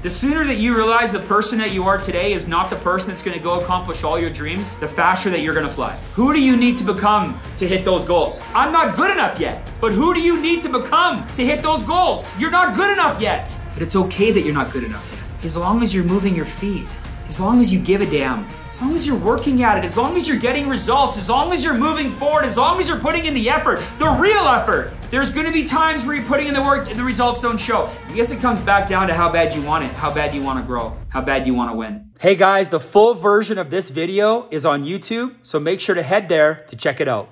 The sooner that you realize the person that you are today is not the person that's gonna go accomplish all your dreams, the faster that you're gonna fly. Who do you need to become to hit those goals? I'm not good enough yet, but who do you need to become to hit those goals? You're not good enough yet. But it's okay that you're not good enough yet. As long as you're moving your feet, as long as you give a damn, as long as you're working at it, as long as you're getting results, as long as you're moving forward, as long as you're putting in the effort, the real effort. There's gonna be times where you're putting in the work and the results don't show. I guess it comes back down to how bad you want it, how bad you wanna grow, how bad you wanna win. Hey guys, the full version of this video is on YouTube, so make sure to head there to check it out.